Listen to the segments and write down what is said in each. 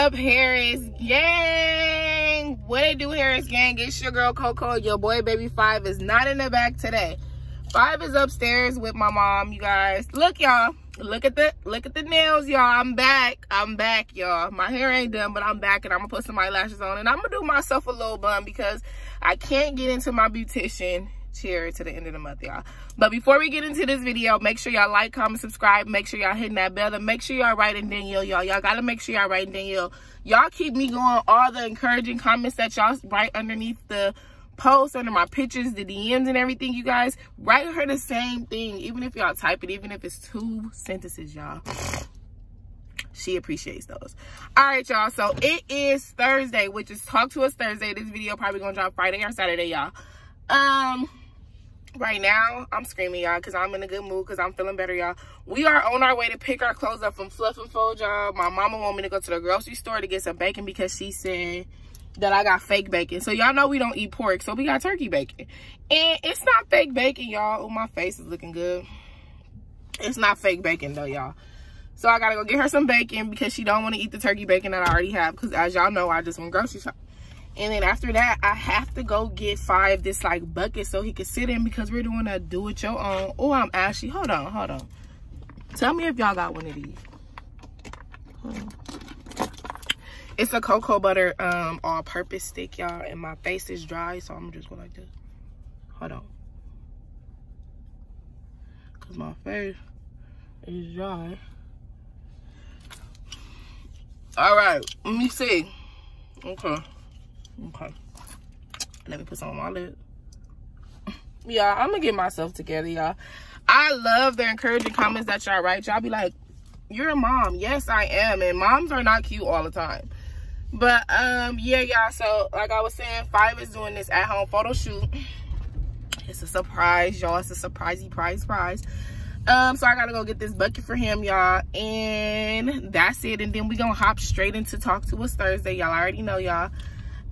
Up, Harris Gang? What it do, Harris Gang? It's your girl Coco. Your boy Baby Five is not in the back today. Five is upstairs with my mom, you guys. Look, y'all. Look at the look at the nails, y'all. I'm back. I'm back, y'all. My hair ain't done, but I'm back and I'm gonna put some eyelashes on and I'm gonna do myself a little bun because I can't get into my beautician chair to the end of the month, y'all. But before we get into this video, make sure y'all like, comment, subscribe. Make sure y'all hitting that bell. And make sure y'all writing Danielle, y'all. Y'all gotta make sure y'all writing Danielle. Y'all keep me going. All the encouraging comments that y'all write underneath the posts under my pictures, the DMs and everything, you guys, write her the same thing. Even if y'all type it, even if it's two sentences, y'all. She appreciates those. All right, y'all. So it is Thursday, which is Talk to Us Thursday. This video probably gonna drop Friday or Saturday, y'all. Um, right now i'm screaming y'all because i'm in a good mood because i'm feeling better y'all we are on our way to pick our clothes up from fluff and fold y'all my mama want me to go to the grocery store to get some bacon because she said that I got fake bacon. So y'all know we don't eat pork, so we got turkey bacon. And it's not fake bacon, y'all. Oh, my face is looking good. It's not fake bacon though, y'all. So I gotta go get her some bacon because she don't want to eat the turkey bacon that I already have. Because as y'all know, I just went grocery shop. And then after that, I have to go get five this like bucket so he can sit in because we're doing a do it your own. Oh, I'm Ashley. Hold on, hold on. Tell me if y'all got one of these. It's a cocoa butter um all-purpose stick, y'all, and my face is dry, so I'm just going like this. Hold on. Cause my face is dry. All right, let me see. Okay, okay. Let me put some on my lip. Y'all, I'm gonna get myself together, y'all. I love the encouraging comments that y'all write. Y'all be like, you're a mom. Yes, I am. And moms are not cute all the time. But um, yeah, y'all. So like I was saying, Five is doing this at home photo shoot. It's a surprise, y'all. It's a surprisey prize prize. Um, so I gotta go get this bucket for him, y'all. And that's it. And then we gonna hop straight into talk to us Thursday. Y'all already know, y'all.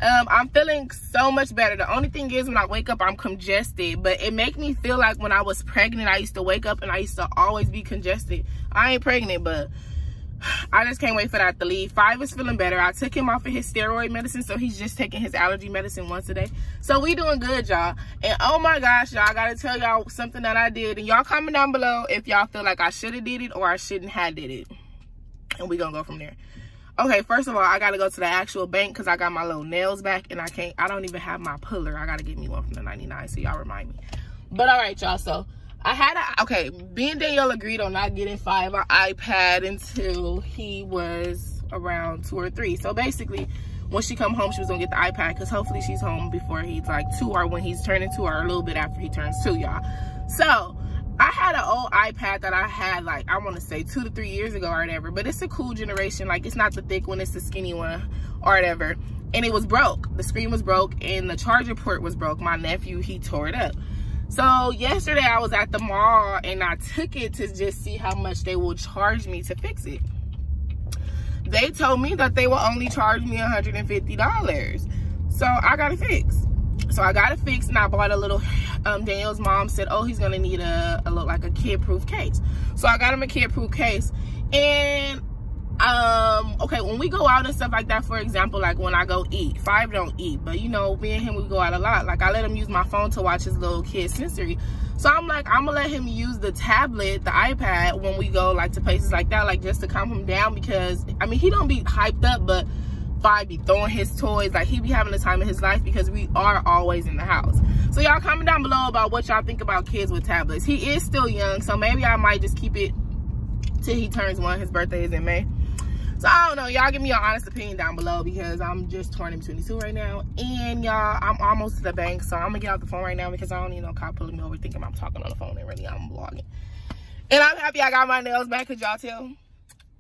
Um, I'm feeling so much better. The only thing is when I wake up, I'm congested. But it make me feel like when I was pregnant, I used to wake up and I used to always be congested. I ain't pregnant, but I just can't wait for that to leave. Five is feeling better. I took him off of his steroid medicine, so he's just taking his allergy medicine once a day. So we doing good, y'all. And oh my gosh, y'all, I gotta tell y'all something that I did. And y'all comment down below if y'all feel like I should have did it or I shouldn't have did it. And we gonna go from there. Okay, first of all, I gotta go to the actual bank because I got my little nails back and I can't, I don't even have my puller. I gotta get me one from the 99, so y'all remind me. But all right, y'all, so I had a, okay, me and Danielle agreed on not getting five an iPad until he was around two or three. So basically, when she come home, she was gonna get the iPad because hopefully she's home before he's like two or when he's turning two or a little bit after he turns two, y'all. So I had an old iPad that I had like, I wanna say two to three years ago or whatever, but it's a cool generation. Like it's not the thick one, it's the skinny one or whatever. And it was broke. The screen was broke and the charger port was broke. My nephew, he tore it up. So yesterday I was at the mall and I took it to just see how much they will charge me to fix it. They told me that they will only charge me $150. So I got it fixed. So I got it fixed and I bought a little, um, Danielle's mom said, oh, he's gonna need a, a like a kid-proof case. So I got him a kid-proof case and um okay when we go out and stuff like that for example like when i go eat five don't eat but you know me and him we go out a lot like i let him use my phone to watch his little kid sensory so i'm like i'm gonna let him use the tablet the ipad when we go like to places like that like just to calm him down because i mean he don't be hyped up but five be throwing his toys like he be having the time of his life because we are always in the house so y'all comment down below about what y'all think about kids with tablets he is still young so maybe i might just keep it till he turns one his birthday is in may so I don't know. Y'all give me your honest opinion down below because I'm just turning 22 right now. And y'all, I'm almost to the bank. So I'm going to get off the phone right now because I don't need no cop pulling me over thinking I'm talking on the phone and really I'm vlogging. And I'm happy I got my nails back. Could y'all tell?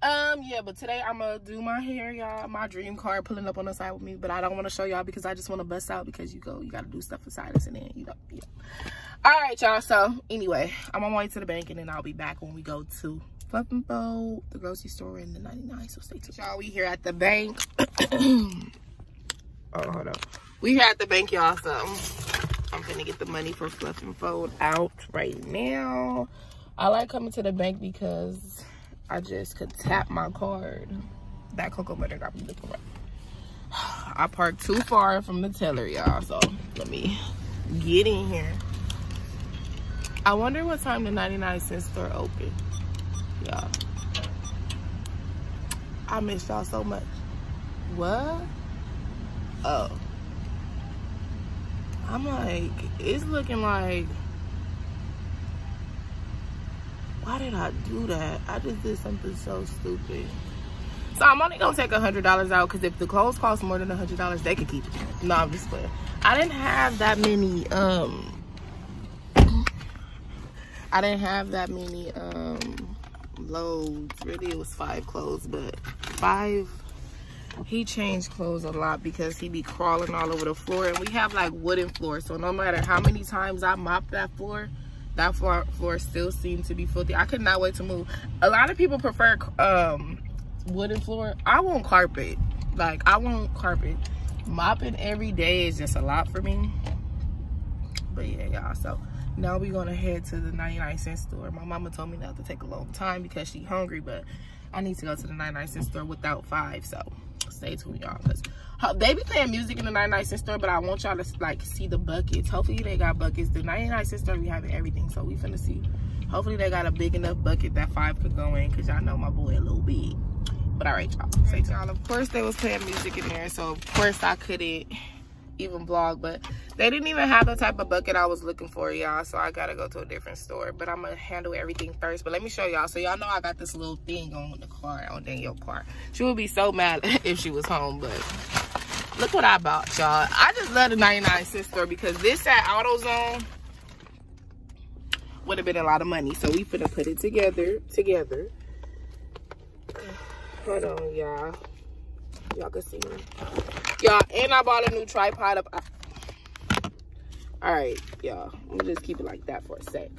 Um, yeah, but today I'm to do my hair, y'all. My dream car pulling up on the side with me. But I don't want to show y'all because I just want to bust out because you go, you got to do stuff beside us and then, you know, yeah. All right, y'all. So anyway, I'm on my way to the bank and then I'll be back when we go to Fluff and Fold, the grocery store, in the 99. So stay tuned. Y'all, we here at the bank. oh, hold on. We here at the bank, y'all. So I'm gonna get the money for Fluff and Fold out right now. I like coming to the bank because I just could tap my card that cocoa butter got me looking right. I parked too far from the teller, y'all. So let me get in here. I wonder what time the 99 cent store open. Y'all. I miss y'all so much. What? Oh. I'm like, it's looking like, why did I do that? I just did something so stupid. So I'm only gonna take a hundred dollars out because if the clothes cost more than a hundred dollars, they could keep it. No, I'm just playing. I didn't have that many. Um, I didn't have that many um loads. Really, it was five clothes, but five. He changed clothes a lot because he be crawling all over the floor, and we have like wooden floor. So no matter how many times I mop that floor, that floor floor still seemed to be filthy. I could not wait to move. A lot of people prefer um wooden floor. I want carpet. Like, I want carpet. Mopping every day is just a lot for me. But yeah, y'all. So now we're going to head to the 99 cent store. My mama told me not to take a long time because she hungry. But I need to go to the 99 cent store without five. So stay tuned, y'all. Because they be playing music in the 99 cent store. But I want y'all to, like, see the buckets. Hopefully they got buckets. The 99 cent store, we having everything. So we finna see. Hopefully they got a big enough bucket that five could go in. Because y'all know my boy a little big. But all right, y'all. To y'all, of course they was playing music in there, so of course I couldn't even vlog. But they didn't even have the type of bucket I was looking for, y'all. So I gotta go to a different store. But I'm gonna handle everything first. But let me show y'all. So y'all know I got this little thing on the car, on Danielle car. She would be so mad if she was home, but look what I bought, y'all. I just love the 99 cent store because this at AutoZone would have been a lot of money. So we finna put it together, together. Hold on, y'all. Y'all can see me. Y'all, and I bought a new tripod up. All right, y'all. Me just keep it like that for a sec.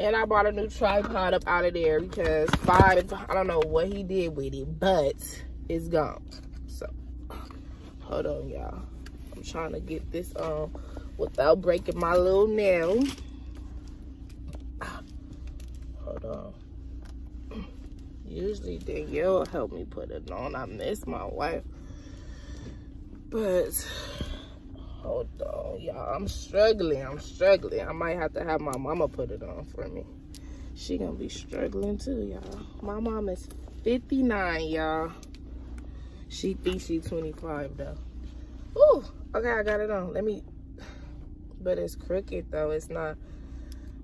And I bought a new tripod up out of there because five, I don't know what he did with it, but it's gone. So, hold on, y'all. I'm trying to get this on without breaking my little nail. Hold on. Usually Danielle help me put it on. I miss my wife. But hold on, y'all. I'm struggling. I'm struggling. I might have to have my mama put it on for me. She gonna be struggling too, y'all. My mom is 59, y'all. She thinks she's 25 though. Ooh, okay, I got it on. Let me, but it's crooked though. It's not,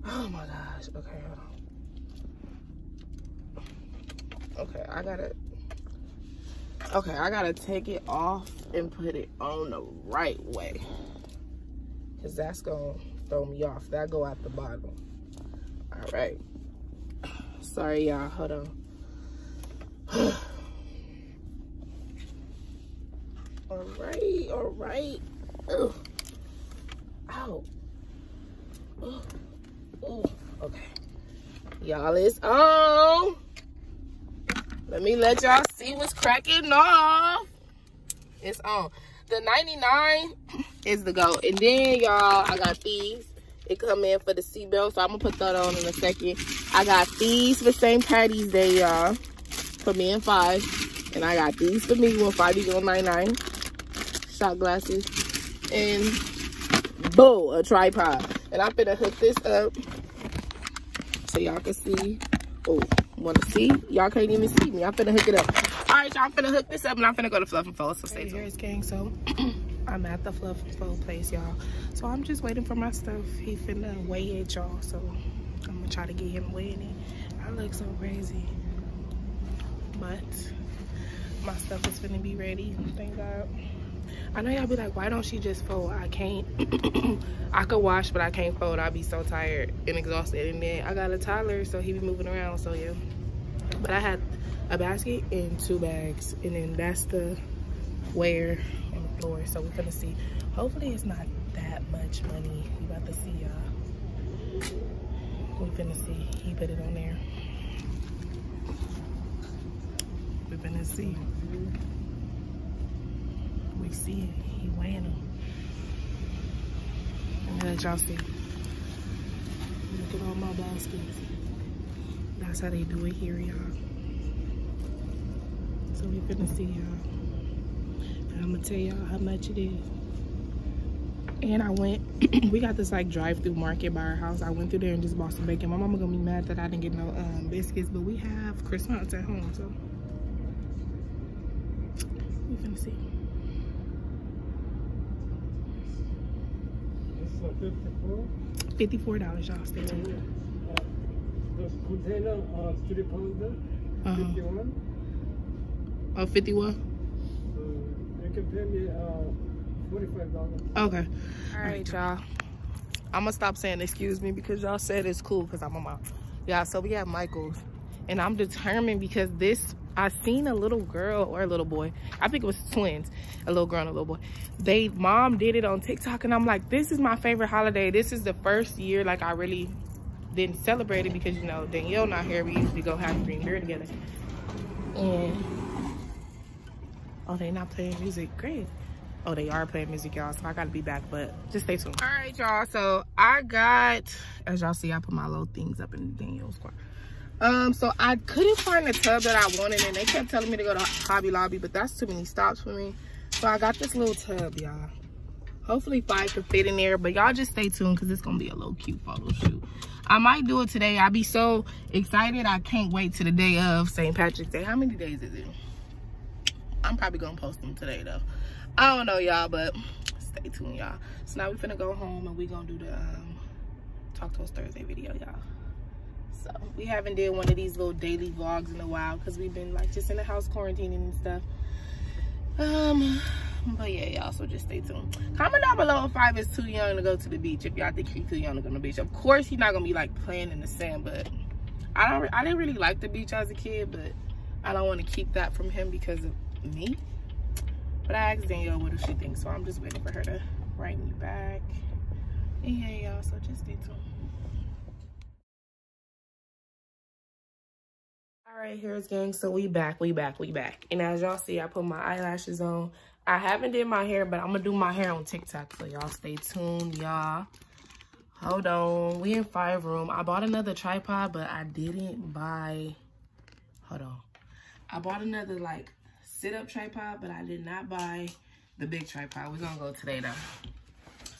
oh my gosh. Okay, hold on. Okay, I gotta, okay, I gotta take it off and put it on the right way. Cause that's gonna throw me off. That go at the bottom. All right. Sorry, y'all, hold on. all right, all right. Ugh. Ow. Ugh. Okay. Y'all, it's on. Let me let y'all see what's cracking off. It's on. The 99 is the go. And then, y'all, I got these. It come in for the seatbelt, so I'm going to put that on in a second. I got these for St. Patty's Day, y'all. For me and Five. And I got these for me when Five on 99. Shot glasses. And, boom, a tripod. And I'm going to hook this up so y'all can see. Oh, want to see? Y'all can't even see me. I'm finna hook it up. All right, y'all, I'm finna hook this up and I'm finna go to Fluff and Fold. So stay tuned. Harris Gang. So I'm at the Fluff and Fold place, y'all. So I'm just waiting for my stuff. He finna weigh it, y'all. So I'm gonna try to get him weighing it. I look so crazy. But my stuff is finna be ready. Thank God. I know y'all be like, why don't she just fold? I can't. I could wash, but I can't fold. I'll be so tired and exhausted. And then I got a toddler, so he be moving around, so yeah. But I had a basket and two bags. And then that's the wear on the floor. So we're gonna see. Hopefully it's not that much money. We about to see y'all. We're gonna see. He put it on there. We're gonna see we see it. He weighing them. Let me let y'all see. Look at all my baskets. That's how they do it here, y'all. So we finna see y'all. And I'm gonna tell y'all how much it is. And I went, we got this like drive-through market by our house. I went through there and just bought some bacon. My mama gonna be mad that I didn't get no um, biscuits, but we have croissants at home, so. We finna see. This is a 54. $54, y'all, stay tuned. Uh, this container, uh, three pounder, Uh-huh. 51. Oh, 51? You can pay me uh, $45. Okay. All right, y'all. I'm gonna stop saying excuse me because y'all said it's cool because I'm a mom. Yeah, so we have Michael's. And I'm determined because this, I seen a little girl or a little boy. I think it was twins, a little girl and a little boy. They, mom did it on TikTok and I'm like, this is my favorite holiday. This is the first year like I really didn't celebrate it because, you know, Danielle not here. We usually go have a green beer together. And, oh, they not playing music. Great. Oh, they are playing music, y'all, so I gotta be back, but just stay tuned. All right, y'all, so I got, as y'all see, I put my little things up in Danielle's car. Um, so I couldn't find the tub that I wanted, and they kept telling me to go to Hobby Lobby, but that's too many stops for me. So I got this little tub, y'all. Hopefully five can fit in there, but y'all just stay tuned because it's gonna be a little cute photo shoot. I might do it today. I'll be so excited. I can't wait to the day of St. Patrick's Day. How many days is it? I'm probably gonna post them today though. I don't know y'all, but stay tuned y'all. So now we finna go home and we gonna do the um, Talk to Us Thursday video y'all. So we haven't did one of these little daily vlogs in a while because we've been like just in the house quarantining and stuff. Um, but yeah, y'all, so just stay tuned. Comment down below if Five is too young to go to the beach. If y'all think he's too young to go to the beach. Of course, he's not gonna be like playing in the sand, but I don't. I didn't really like the beach as a kid, but I don't want to keep that from him because of me. But I asked Danielle what does she think, so I'm just waiting for her to write me back. And yeah, y'all, so just stay tuned. All right, Harris Gang. So we back, we back, we back. And as y'all see, I put my eyelashes on. I haven't did my hair, but I'm gonna do my hair on TikTok. So y'all stay tuned, y'all. Hold on, we in five room. I bought another tripod, but I didn't buy, hold on. I bought another like sit up tripod, but I did not buy the big tripod. We're gonna go today though.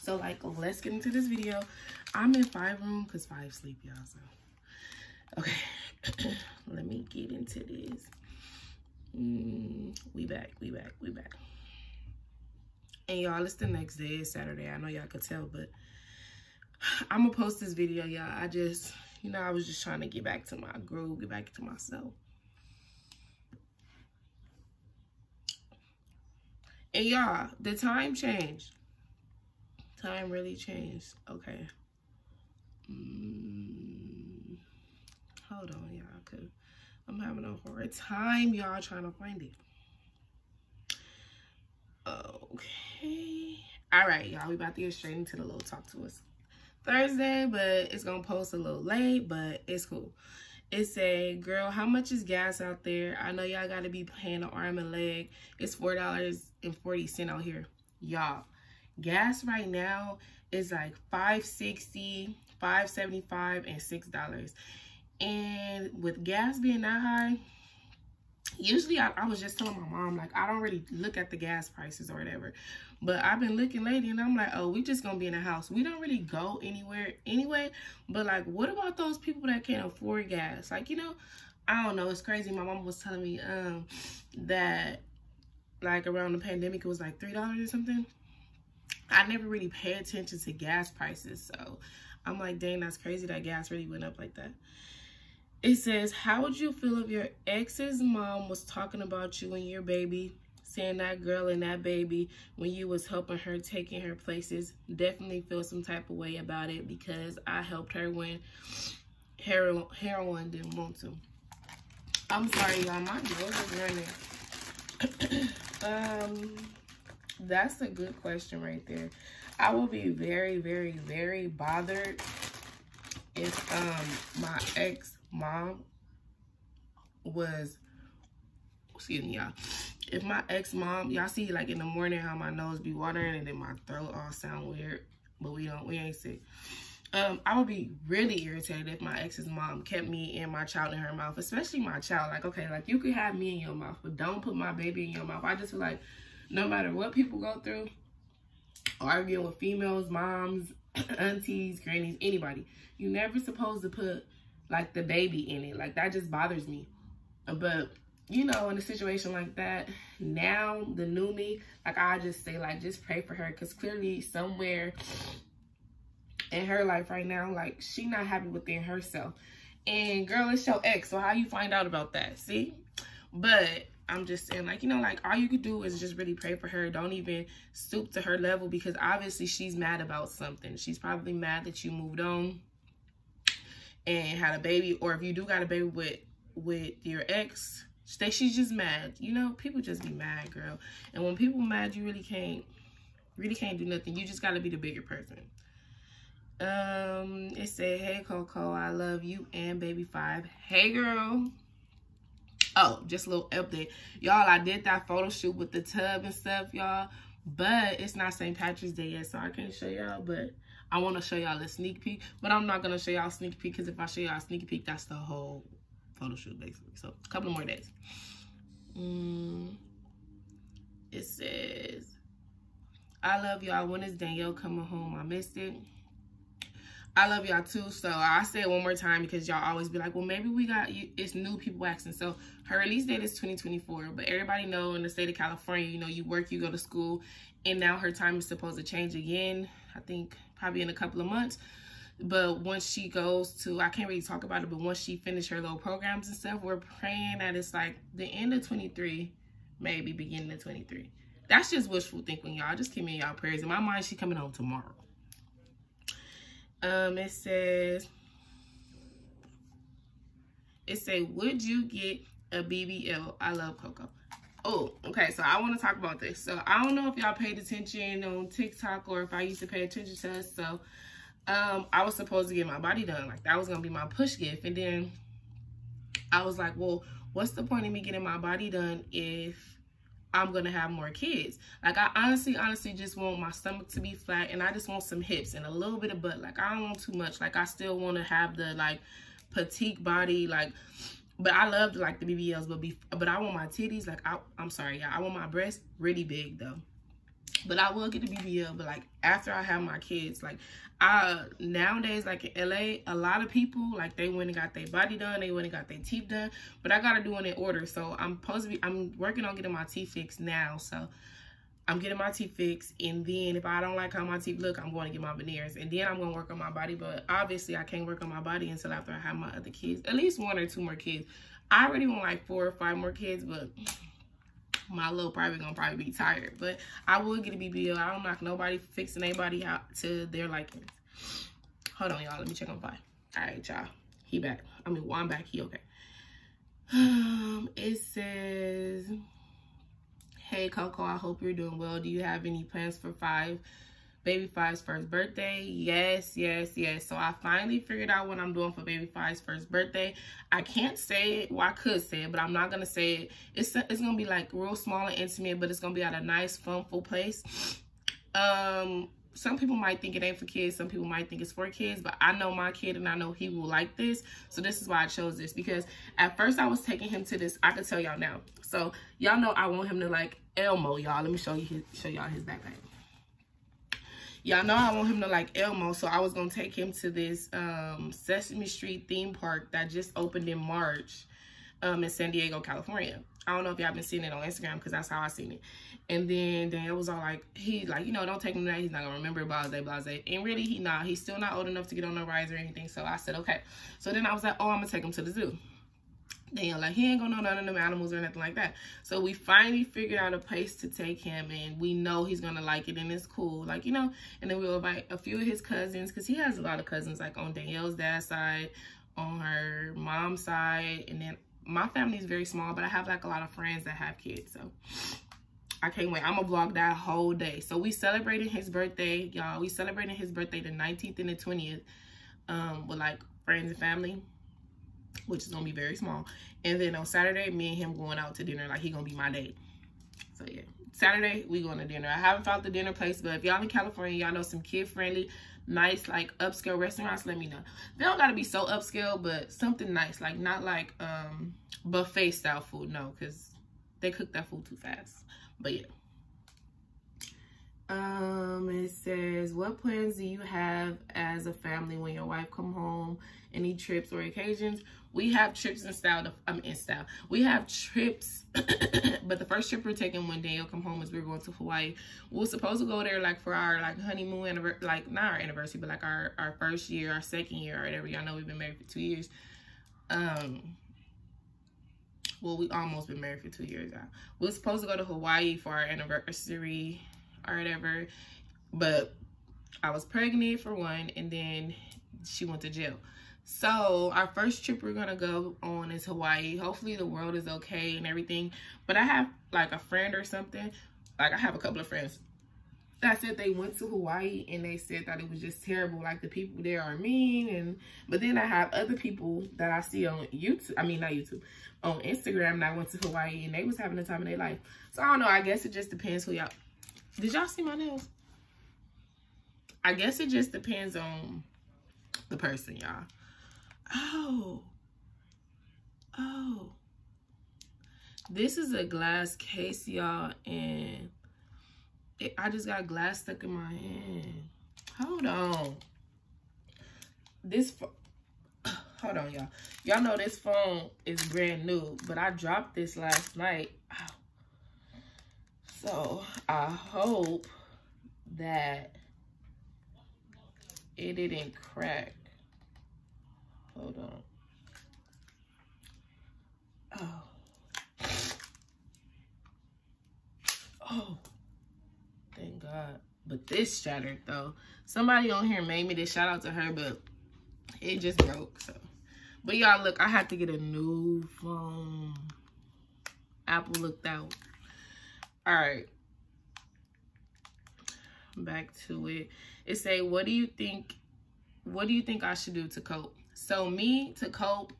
So like, let's get into this video. I'm in five room cause five sleep y'all, so. Okay, let me get into this. Mm, we back, we back, we back. And y'all, it's the next day, it's Saturday. I know y'all could tell, but I'm gonna post this video, y'all. I just, you know, I was just trying to get back to my groove, get back to myself. And y'all, the time changed. Time really changed. Okay. Mm, hold on, y'all, cause I'm having a hard time, y'all, trying to find it. Okay. All right, y'all, we about to get straight into the little talk to us Thursday, but it's gonna post a little late, but it's cool. It say, girl, how much is gas out there? I know y'all gotta be paying an arm and leg. It's four dollars and forty cent out here. Y'all, gas right now is like 560 575 and six dollars. And with gas being that high, usually I, I was just telling my mom, like, I don't really look at the gas prices or whatever. But I've been looking lately and I'm like, oh, we just gonna be in the house. We don't really go anywhere anyway. But like, what about those people that can't afford gas? Like, you know, I don't know. It's crazy. My mom was telling me um that like around the pandemic, it was like $3 or something. I never really pay attention to gas prices. So I'm like, dang, that's crazy that gas really went up like that. It says, how would you feel if your ex's mom was talking about you and your baby, saying that girl and that baby when you was helping her, taking her places? Definitely feel some type of way about it because I helped her when heroin, heroin didn't want to. I'm sorry, y'all. My nose is running. um, that's a good question right there. I will be very, very, very bothered if um my ex mom was excuse me y'all if my ex mom y'all see like in the morning how my nose be watering and then my throat all sound weird but we don't we ain't sick Um, I would be really irritated if my ex's mom kept me and my child in her mouth, especially my child. Like, okay, like you could have me in your mouth, but don't put my baby in your mouth. I just feel like no matter what people go through, arguing with females, moms, aunties, grannies, anybody, you never supposed to put like the baby in it. Like that just bothers me. But you know, in a situation like that, now the new me, like I just say, like, just pray for her. Because clearly somewhere in her life right now, like, she not happy within herself. And girl, it's your ex. So how you find out about that? See? But I'm just saying, like, you know, like, all you could do is just really pray for her. Don't even stoop to her level because obviously she's mad about something. She's probably mad that you moved on and had a baby. Or if you do got a baby with, with your ex, Stay, she's just mad. You know, people just be mad, girl. And when people mad, you really can't, really can't do nothing. You just got to be the bigger person. Um, it said, hey, Coco, I love you and Baby Five. Hey, girl. Oh, just a little update. Y'all, I did that photo shoot with the tub and stuff, y'all. But it's not St. Patrick's Day yet, so I can't show y'all. But I want to show y'all a sneak peek. But I'm not going to show y'all sneak peek because if I show y'all sneak peek, that's the whole photo shoot basically. So a couple more days. Mm, it says, I love y'all. When is Danielle coming home? I missed it. I love y'all too. So I say it one more time because y'all always be like, well, maybe we got. It's new people asking. So her release date is 2024. But everybody know in the state of California, you know, you work, you go to school. And now her time is supposed to change again. I think probably in a couple of months. But once she goes to, I can't really talk about it, but once she finished her little programs and stuff, we're praying that it's like the end of 23, maybe beginning of 23. That's just wishful thinking, y'all. Just keep me in y'all prayers. In my mind, she coming home tomorrow. Um, it says, it say, would you get a BBL? I love Coco. Oh, okay. So I want to talk about this. So I don't know if y'all paid attention on TikTok or if I used to pay attention to us. So um, I was supposed to get my body done. Like that was gonna be my push gift. And then I was like, well, what's the point of me getting my body done if I'm gonna have more kids? Like I honestly, honestly just want my stomach to be flat and I just want some hips and a little bit of butt. Like I don't want too much. Like I still want to have the like petite body, like but I love like the BBLs, but be but I want my titties, like I I'm sorry, yeah, I want my breasts really big though. But I will get the BBL, but like after I have my kids, like I nowadays like in LA, a lot of people like they went and got their body done, they went and got their teeth done, but I gotta do it in order. So I'm supposed to be I'm working on getting my teeth fixed now. So I'm getting my teeth fixed, and then if I don't like how my teeth look, I'm going to get my veneers, and then I'm going to work on my body. But obviously, I can't work on my body until after I have my other kids, at least one or two more kids. I already want like four or five more kids, but my little probably gonna probably be tired. But I will get a BBL. I don't knock nobody fixing anybody out to their likings. Hold on, y'all. Let me check on five. All right, y'all. He back. I mean, one back. He okay. Um, it says, Hey, Coco, I hope you're doing well. Do you have any plans for five? Baby Five's first birthday. Yes, yes, yes. So I finally figured out what I'm doing for Baby Five's first birthday. I can't say it. Well, I could say it, but I'm not going to say it. It's, it's going to be like real small and intimate, but it's going to be at a nice, fun, full place. Um, some people might think it ain't for kids. Some people might think it's for kids, but I know my kid and I know he will like this. So this is why I chose this because at first I was taking him to this. I can tell y'all now. So y'all know I want him to like Elmo, y'all. Let me show you his, show y'all his backpack. Y'all know I want him to like Elmo, so I was to take him to this um, Sesame Street theme park that just opened in March um, in San Diego, California. I don't know if y'all been seeing it on Instagram because that's how I seen it. And then Danielle was all like, he like, you know, don't take him to that. He's not to remember blase, blase. And really, he not. He's still not old enough to get on the rides or anything. So I said, okay. So then I was like, oh, I'm to take him to the zoo. Damn, like he ain't gonna know none of them animals or nothing like that. So we finally figured out a place to take him and we know he's gonna like it and it's cool. Like, you know, and then we'll invite a few of his cousins because he has a lot of cousins like on Danielle's dad's side, on her mom's side, and then my family is very small, but I have like a lot of friends that have kids. So I can't wait. I'm gonna vlog that whole day. So we celebrated his birthday, y'all. We celebrated his birthday the 19th and the 20th um, with like friends and family which is gonna be very small. And then on Saturday, me and him going out to dinner, like he gonna be my date. So yeah, Saturday we going to dinner. I haven't found the dinner place, but if y'all in California, y'all know some kid friendly, nice like upscale restaurants, let me know. They don't gotta be so upscale, but something nice, like not like um buffet style food, no, because they cook that food too fast. But yeah. Um, it says, what plans do you have as a family when your wife come home? Any trips or occasions? We have trips in style. I'm in style. We have trips, but the first trip we're taking when Danielle come home is we're going to Hawaii. We are supposed to go there like for our like honeymoon like not our anniversary, but like our our first year, our second year, or whatever. Y'all know we've been married for two years. Um, well, we almost been married for two years now. We are supposed to go to Hawaii for our anniversary or whatever. But I was pregnant for one, and then she went to jail. So our first trip we're gonna go on is Hawaii. Hopefully the world is okay and everything. But I have like a friend or something. Like I have a couple of friends that said they went to Hawaii and they said that it was just terrible. Like the people there are mean and but then I have other people that I see on YouTube. I mean not YouTube, on Instagram that went to Hawaii and they was having the time of their life. So I don't know. I guess it just depends who y'all did y'all see my nails? I guess it just depends on the person, y'all. Oh. Oh. This is a glass case, y'all, and it, I just got glass stuck in my hand. Hold on. This, hold on, y'all. Y'all know this phone is brand new, but I dropped this last night. So I hope that it didn't crack. Hold on. Oh. Oh. Thank God. But this shattered though. Somebody on here made me this. Shout out to her, but it just broke. So, but y'all look, I had to get a new phone. Apple looked out. All right. Back to it. It say, what do you think, what do you think I should do to cope? So me to cope,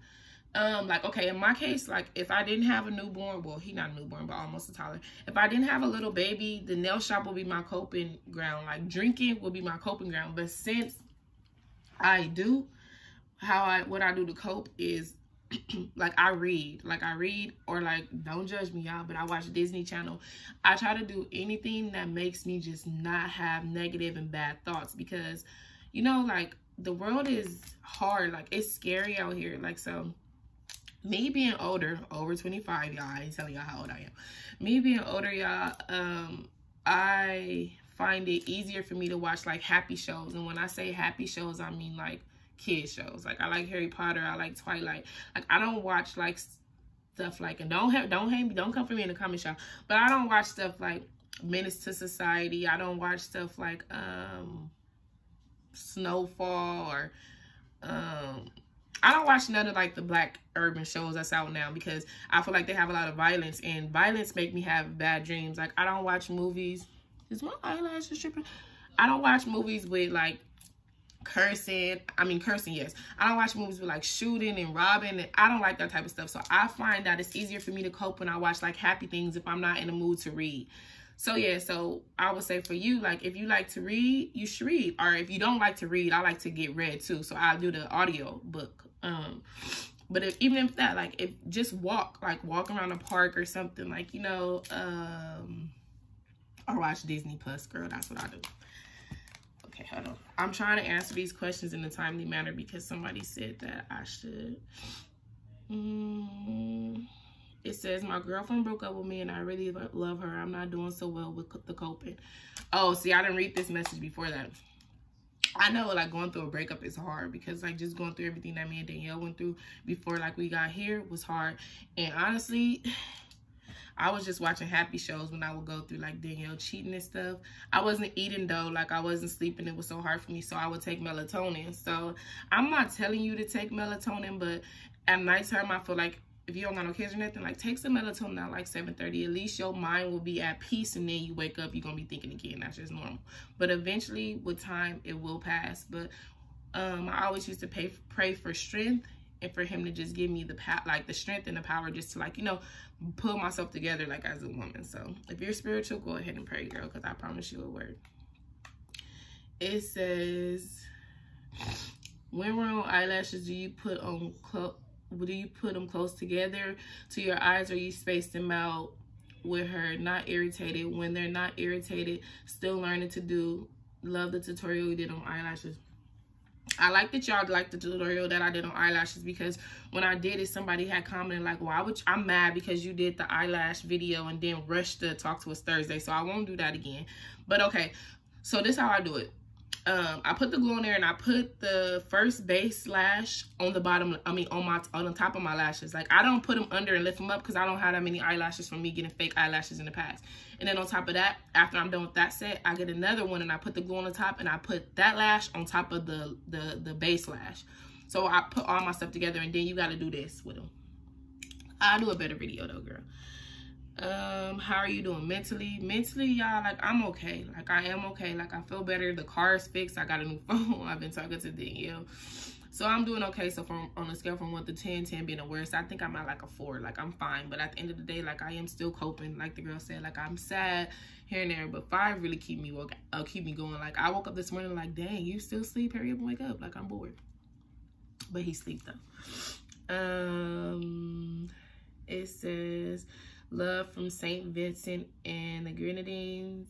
um, like, okay, in my case, like if I didn't have a newborn, well, he not a newborn, but almost a toddler. If I didn't have a little baby, the nail shop will be my coping ground. Like drinking will be my coping ground. But since I do, how I, what I do to cope is like I read, like I read or like don't judge me y'all, but I watch Disney Channel. I try to do anything that makes me just not have negative and bad thoughts because you know like the world is hard, like it's scary out here. Like so me being older, over 25, y'all, I ain't telling y'all how old I am. Me being older, y'all, um, I find it easier for me to watch like happy shows. And when I say happy shows, I mean like kid shows. Like I like Harry Potter, I like Twilight. Like I don't watch like stuff like and don't have don't hate me, don't come for me in the comment shop. But I don't watch stuff like Menace to Society. I don't watch stuff like um Snowfall or um I don't watch none of like the black urban shows that's out now because I feel like they have a lot of violence and violence make me have bad dreams. Like I don't watch movies. Is my eyelashes tripping? I don't watch movies with like cursing. I mean, cursing, yes. I don't watch movies with like shooting and robbing. And I don't like that type of stuff. So I find that it's easier for me to cope when I watch like happy things if I'm not in the mood to read. So yeah, so I would say for you, like if you like to read, you should read. Or if you don't like to read, I like to get read too. So I'll do the audio book. Um, but if, even if that, like if just walk, like walk around a park or something, like, you know, um, or watch Disney Plus, girl, that's what I do. Okay, hold on. I'm trying to answer these questions in a timely manner because somebody said that I should. Mm, it says, my girlfriend broke up with me and I really love her. I'm not doing so well with the coping. Oh, see, I didn't read this message before that. I know like going through a breakup is hard because like just going through everything that me and Danielle went through before like we got here was hard. And honestly, I was just watching happy shows when I would go through like Danielle cheating and stuff. I wasn't eating though, like I wasn't sleeping. It was so hard for me. So I would take melatonin. So I'm not telling you to take melatonin, but at nighttime I feel like if you don't got no kids or nothing, like take some melatonin at like 7.30. At least your mind will be at peace and then you wake up, you're going to be thinking again. That's just normal. But eventually, with time, it will pass. But um, I always used to pay, pray for strength and for him to just give me the power, like the strength and the power just to like, you know, pull myself together like as a woman. So if you're spiritual, go ahead and pray, girl, because I promise you a word. it says, when we're eyelashes, do you put on? Do you put them close together to your eyes or you space them out with her not irritated when they're not irritated still learning to do love the tutorial we did on eyelashes I like that y'all like the tutorial that I did on eyelashes because when I did it, somebody had commented like, why would I'm mad because you did the eyelash video and then rushed to talk to us Thursday. So I won't do that again. But okay, so this how I do it um i put the glue on there and i put the first base lash on the bottom i mean on my on the top of my lashes. Like i don't put them under and lift them up because i don't have that many eyelashes from me getting fake eyelashes in the past. And then on top of that after i'm done with that set i get another one and i put the glue on the top and i put that lash on top of the the the base lash. So i put all my stuff together and then you got to do this with them i'll do a better video though girl um how are you doing? Mentally mentally y'all like i'm okay. Like i am okay. Like i feel better. The car is fixed. I got a new phone. I've been talking to danielle. So i'm doing okay. So from on a scale from 1 to 10 10 being the worst i think i'm at like a 4 like i'm fine. But at the end of the day like i am still coping. Like the girl said like i'm sad here and there. But 5 really keep me woke uh, keep me going. Like i woke up this morning like dang you still sleep? Hurry up and wake up. Like i'm bored. But he sleep though. Um it says Love from St. Vincent and the Grenadines.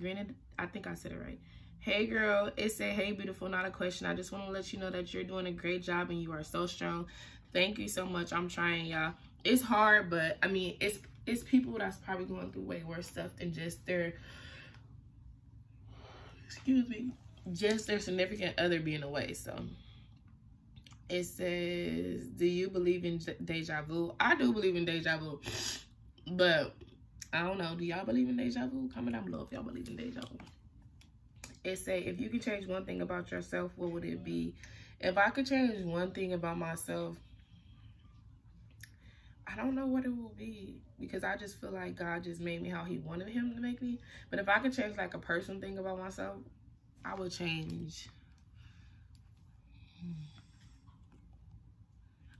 Grenad I think I said it right. Hey girl, it said, hey beautiful, not a question. I just want to let you know that you're doing a great job and you are so strong. Thank you so much. I'm trying, y'all. It's hard, but I mean, it's it's people that's probably going through way worse stuff than just their, excuse me, just their significant other being away. So it says, do you believe in deja vu? I do believe in deja vu. But I don't know. Do y'all believe in deja vu? Comment down below if y'all believe in deja vu. It say, if you could change one thing about yourself, what would it be? If I could change one thing about myself, I don't know what it will be because I just feel like God just made me how he wanted him to make me. But if I could change like a personal thing about myself, I would change.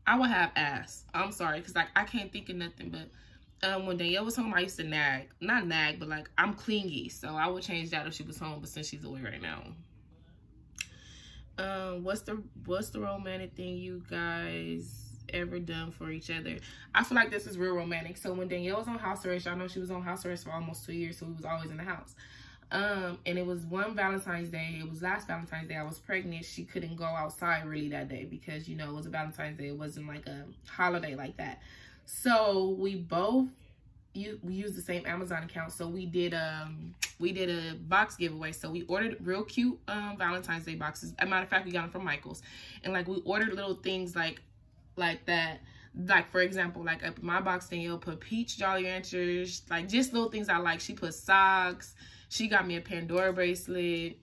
I would have ass. I'm sorry because like I can't think of nothing but um, when Danielle was home, I used to nag. Not nag, but like, I'm clingy. So I would change that if she was home, but since she's away right now. Um, what's the what's the romantic thing you guys ever done for each other? I feel like this is real romantic. So when Danielle was on house arrest, y'all know she was on house arrest for almost two years, so we was always in the house. Um, and it was one Valentine's Day. It was last Valentine's Day. I was pregnant. She couldn't go outside really that day because, you know, it was a Valentine's Day. It wasn't like a holiday like that. So we both you we use the same Amazon account. So we did um we did a box giveaway. So we ordered real cute um Valentine's Day boxes. As a matter of fact, we got them from Michaels. And like we ordered little things like like that. Like for example, like up my box Danielle put peach Jolly Ranchers, like just little things I like. She put socks. She got me a Pandora bracelet.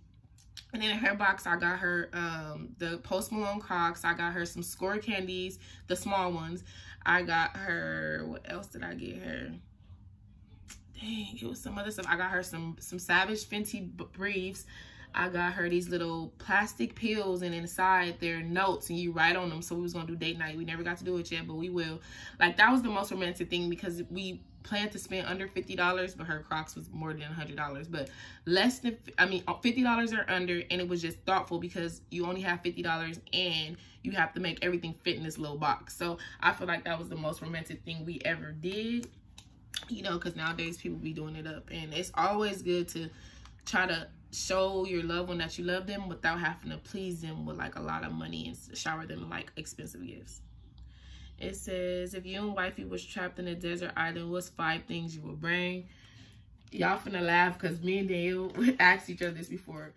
And then in her box, I got her um, the Post Malone Crocs. I got her some Skor candies, the small ones. I got her, what else did I get her? Dang, it was some other stuff. I got her some, some Savage Fenty briefs. I got her these little plastic pills and inside they're notes and you write on them. So we was going to do date night. We never got to do it yet, but we will. Like that was the most romantic thing because we planned to spend under $50, but her Crocs was more than $100. But less than, I mean, $50 or under, and it was just thoughtful because you only have $50 and you have to make everything fit in this little box. So I feel like that was the most romantic thing we ever did, you know, because nowadays people be doing it up. And it's always good to try to show your loved one that you love them without having to please them with like a lot of money and shower them like expensive gifts. It says, if you and wifey was trapped in a desert island, what's five things you would bring? Y'all finna laugh because me and Danielle asked each other this before.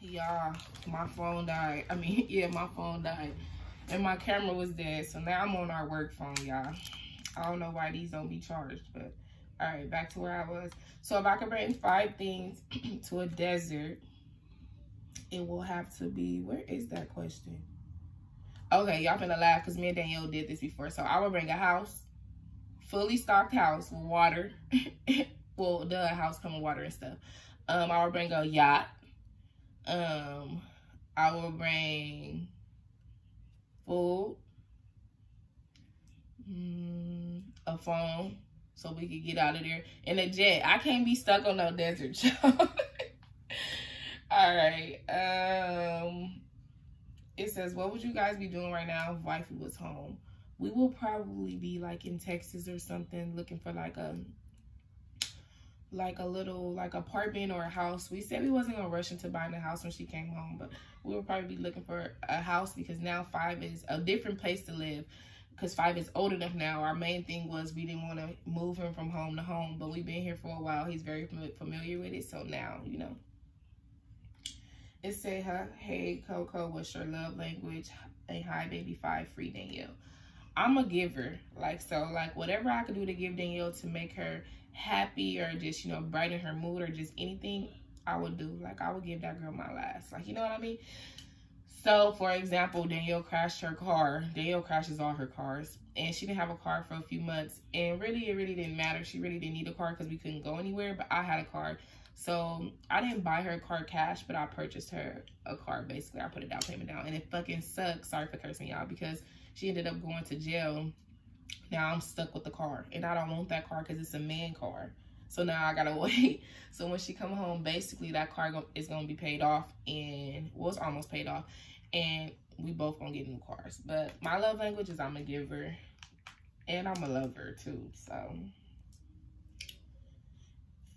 Y'all, my phone died. I mean, yeah, my phone died. And my camera was dead. So now I'm on our work phone, y'all. I don't know why these don't be charged, but all right, back to where I was. So if I could bring five things to a desert, it will have to be, where is that question? Okay, y'all finna laugh because me and Danielle did this before. So I will bring a house, fully stocked house with water. well, the house come with water and stuff. Um, I will bring a yacht. Um, I will bring food, mm, a phone, so we could get out of there in a jet. I can't be stuck on no desert. All right. Um, it says, what would you guys be doing right now if wifey was home? We will probably be like in Texas or something looking for like a like a little like apartment or a house. We said we wasn't gonna rush into buying a house when she came home, but we would probably be looking for a house because now five is a different place to live because five is old enough now. Our main thing was we didn't want to move him from home to home, but we've been here for a while. He's very familiar with it, so now, you know. It said, hey, Coco, what's your love language? A hi, baby five, free Danielle. I'm a giver. Like, so, like, whatever I could do to give Danielle to make her happy or just, you know, brighten her mood or just anything, I would do. Like, I would give that girl my last. Like, you know what I mean? So, for example, Danielle crashed her car. Danielle crashes all her cars. And she didn't have a car for a few months. And really, it really didn't matter. She really didn't need a car because we couldn't go anywhere. But I had a car. So I didn't buy her a car cash, but I purchased her a car. Basically, I put a down payment down. And it fucking sucks. Sorry for cursing y'all because she ended up going to jail. Now I'm stuck with the car. And I don't want that car because it's a man car. So now I gotta wait. So when she come home, basically that car is gonna be paid off and was well, almost paid off. And we both gonna get new cars. But my love language is I'm a giver and I'm a lover too. So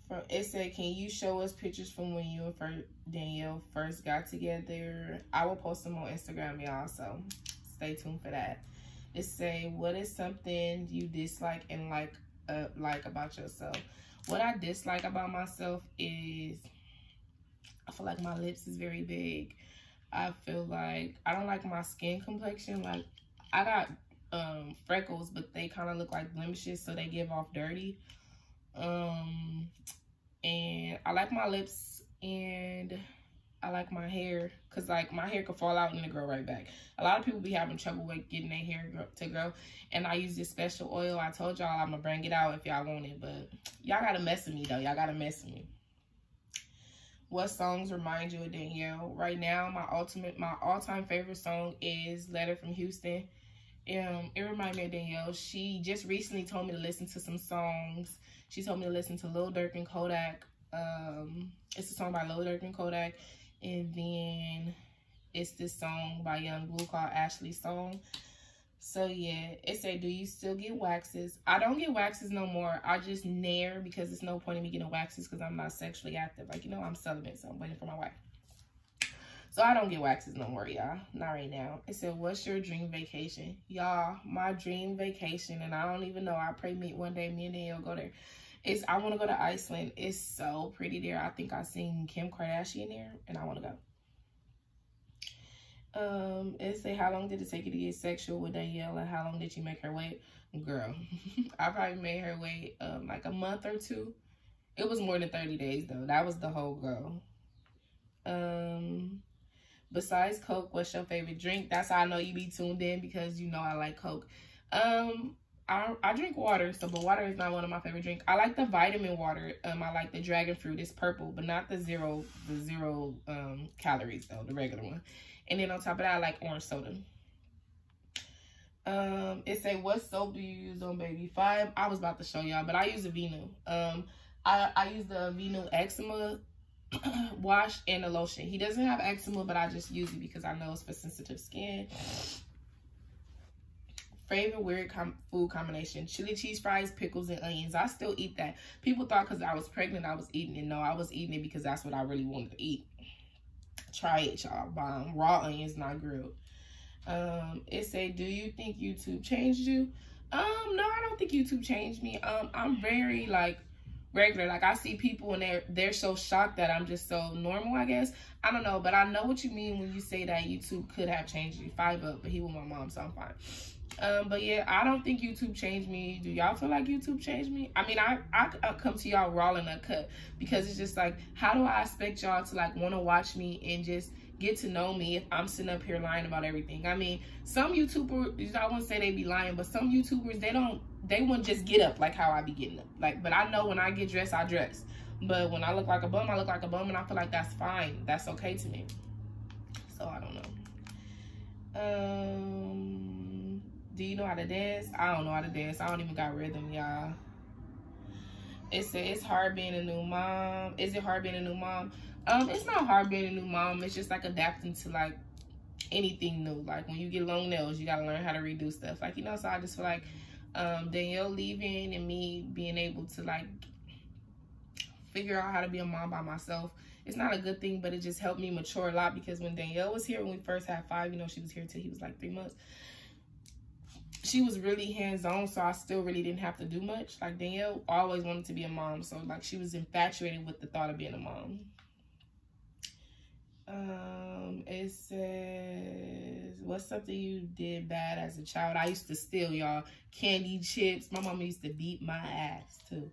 from it said, can you show us pictures from when you and Danielle first got together? I will post them on Instagram, y'all. So stay tuned for that. It say, what is something you dislike and like uh, like about yourself? What I dislike about myself is I feel like my lips is very big. I feel like I don't like my skin complexion. Like I got um freckles, but they kind of look like blemishes, so they give off dirty. Um, and I like my lips and I like my hair because like my hair could fall out and it grow right back. A lot of people be having trouble with getting their hair to grow and I use this special oil. I told y'all I'm gonna bring it out if y'all want it, but y'all gotta mess with me though. Y'all gotta mess with me. What songs remind you of Danielle? Right now, my ultimate, my all-time favorite song is Letter from Houston. Um, it reminds me of Danielle. She just recently told me to listen to some songs. She told me to listen to Lil Durk and Kodak. Um, it's a song by Lil Durk and Kodak. And then it's this song by Young Blue called Ashley's Song. So yeah, it said, do you still get waxes? I don't get waxes no more. I just nair because it's no point in me getting waxes because I'm not sexually active. Like, you know, I'm celibate, so I'm waiting for my wife. So I don't get waxes no more, y'all. Not right now. It said, what's your dream vacation? Y'all, my dream vacation, and I don't even know. I pray meet one day, me and Danielle go there. It's I want to go to Iceland. It's so pretty there. I think I seen Kim Kardashian there, and I want to go. Um, it say, how long did it take you to get sexual with Danielle, and how long did you make her wait? Girl, I probably made her wait um like a month or two. It was more than 30 days though. That was the whole goal. Um, Besides Coke, what's your favorite drink? That's how I know you be tuned in because you know I like Coke. Um, I, I drink water, so but water is not one of my favorite drinks. I like the vitamin water. Um, I like the dragon fruit. It's purple, but not the zero the zero um calories though, the regular one. And then on top of that, I like orange soda. Um, it say what soap do you use on baby five? I was about to show y'all, but I use Aveeno. Um, I I use the Aveeno eczema wash and a lotion. He doesn't have eczema, but I just use it because I know it's for sensitive skin. Favorite weird com food combination. Chili cheese fries, pickles, and onions. I still eat that. People thought because I was pregnant I was eating it. No, I was eating it because that's what I really wanted to eat. Try it, y'all. Bomb. Raw onions, not grilled. Um, it say, do you think YouTube changed you? Um, no, I don't think YouTube changed me. Um, I'm very, like, regular. Like I see people and they're they're so shocked that I'm just so normal, I guess. I don't know, but I know what you mean when you say that YouTube could have changed you. Five up, but he was my mom, so I'm fine. Um, but yeah, I don't think YouTube changed me. Do y'all feel like YouTube changed me? I mean, I, I, I come to y'all raw and uncut because it's just like, how do I expect y'all to like want to watch me and just get to know me if I'm sitting up here lying about everything. I mean, some YouTubers, I won't say they be lying, but some YouTubers, they don't, they wouldn't just get up like how I be getting up. Like, but I know when I get dressed, I dress. But when I look like a bum, I look like a bum, and I feel like that's fine. That's okay to me. So I don't know. Um, do you know how to dance? I don't know how to dance. I don't even got rhythm, y'all. It it's hard being a new mom. Is it hard being a new mom? Um, it's not hard being a new mom. It's just like adapting to like anything new. Like when you get long nails, you gotta learn how to redo stuff. Like you know, so I just feel like um, Danielle leaving and me being able to like figure out how to be a mom by myself. It's not a good thing, but it just helped me mature a lot because when Danielle was here, when we first had five, you know, she was here till he was like three months she was really hands-on so i still really didn't have to do much like danielle always wanted to be a mom so like she was infatuated with the thought of being a mom um it says what's something you did bad as a child i used to steal y'all candy chips my mom used to beat my ass too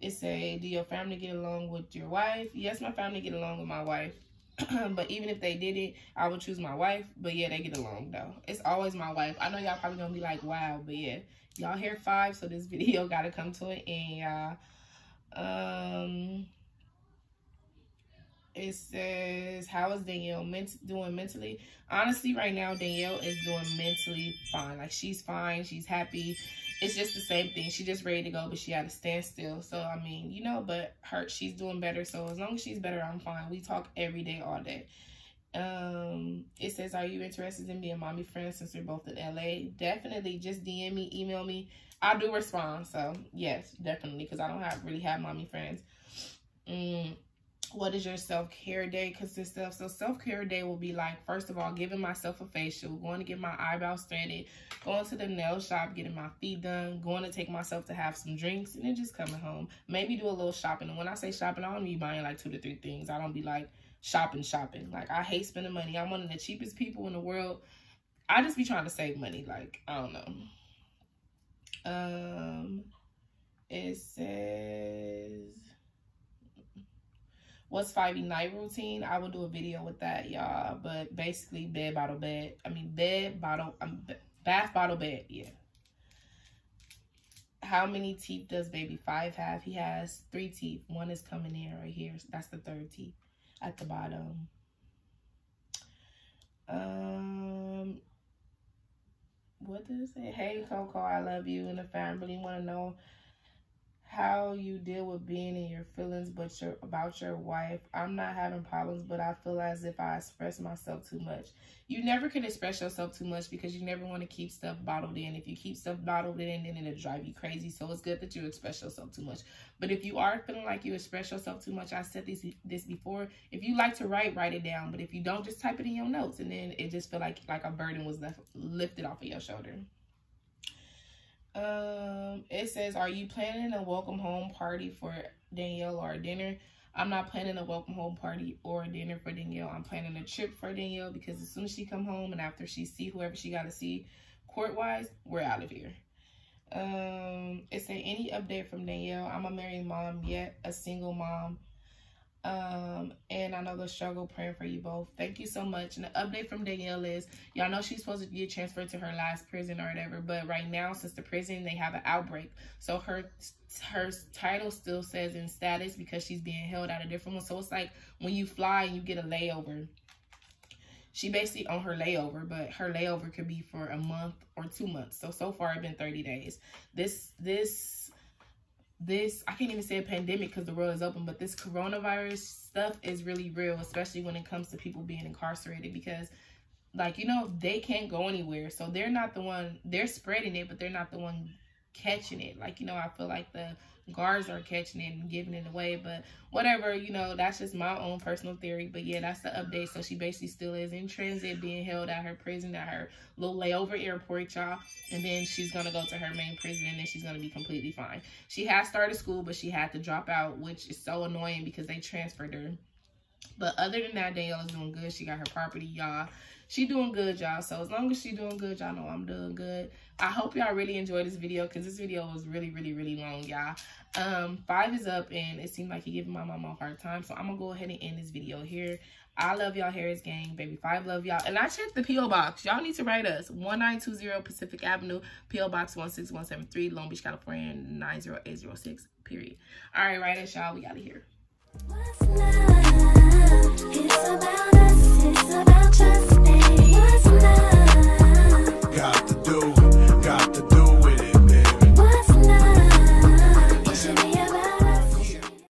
it say do your family get along with your wife yes my family get along with my wife but even if they did it, I would choose my wife. But yeah, they get along though. It's always my wife. I know y'all probably gonna be like, wow, but yeah, y'all hear five, so this video gotta come to an end, y'all. Um, it says, how is Danielle ment doing mentally? Honestly, right now, Danielle is doing mentally fine. Like, she's fine. She's happy it's just the same thing. She just ready to go, but she had to stand still. So, I mean, you know, but her, she's doing better. So, as long as she's better, I'm fine. We talk every day, all day. Um, it says, are you interested in being mommy friends since we're both in LA? Definitely. Just DM me, email me. I do respond. So, yes, definitely. Because I don't have really have mommy friends. Mm, what does your self-care day consist of? So self-care day will be like, first of all, giving myself a facial, going to get my eyebrows threaded, going to the nail shop, getting my feet done, going to take myself to have some drinks, and then just coming home. Maybe do a little shopping. And when I say shopping, I don't be buying like two to three things. I don't be like shopping, shopping. Like, I hate spending money. I'm one of the cheapest people in the world. I just be trying to save money. Like, I don't know. Um, it says what's 5e night routine i will do a video with that y'all. But basically bed bottle bed. I mean bed bottle um, bath bottle bed yeah. How many teeth does baby five have? He has three teeth. One is coming in right here. That's the third teeth at the bottom. Um what does it say? Hey coco i love you and the family. Want to know how you deal with being in your feelings but your about your wife. I'm not having problems but i feel as if i express myself too much. You never can express yourself too much because you never want to keep stuff bottled in. If you keep stuff bottled in then it'll drive you crazy. So it's good that you express yourself too much. But if you are feeling like you express yourself too much i said this this before if you like to write write it down. But if you don't just type it in your notes and then it just feel like like a burden was left lifted off of your shoulder um, it says, are you planning a welcome home party for Danielle or a dinner? I'm not planning a welcome home party or a dinner for Danielle. I'm planning a trip for Danielle because as soon as she come home and after she see whoever she got to see court-wise, we're out of here. Um, it said, any update from Danielle? I'm a married mom yet, a single mom. Um, and I know the struggle praying for you both. Thank you so much. And the update from Danielle is, y'all know she's supposed to get transferred to her last prison or whatever, but right now, since the prison, they have an outbreak. So her her title still says in status because she's being held at a different one. So it's like when you fly and you get a layover, she basically on her layover, but her layover could be for a month or two months. So, so far, it's been 30 days. This, this this, I can't even say a pandemic because the world is open, but this coronavirus stuff is really real, especially when it comes to people being incarcerated because like, you know, they can't go anywhere. So they're not the one, they're spreading it, but they're not the one catching it. Like, you know, I feel like the guards are catching it and giving it away. But whatever, you know, that's just my own personal theory. But yeah, that's the update. So she basically still is in transit, being held at her prison, at her little layover airport, y'all. And then she's going to go to her main prison and then she's going to be completely fine. She has started school, but she had to drop out, which is so annoying because they transferred her. But other than that, Danielle is doing good. She got her property, y'all she doing good, y'all. So as long as she doing good, y'all know I'm doing good. I hope y'all really enjoyed this video because this video was really, really, really long, y'all. Um, five is up and it seemed like he giving my mom a hard time. So I'm going to go ahead and end this video here. I love y'all Harris gang, baby. Five love y'all. And I checked the P.O. Box. Y'all need to write us. 1920 Pacific Avenue, P.O. Box 16173, Long Beach, California, 90806, period. All right, write us, y'all. We got to here. What's love? It's about us. It's about got to do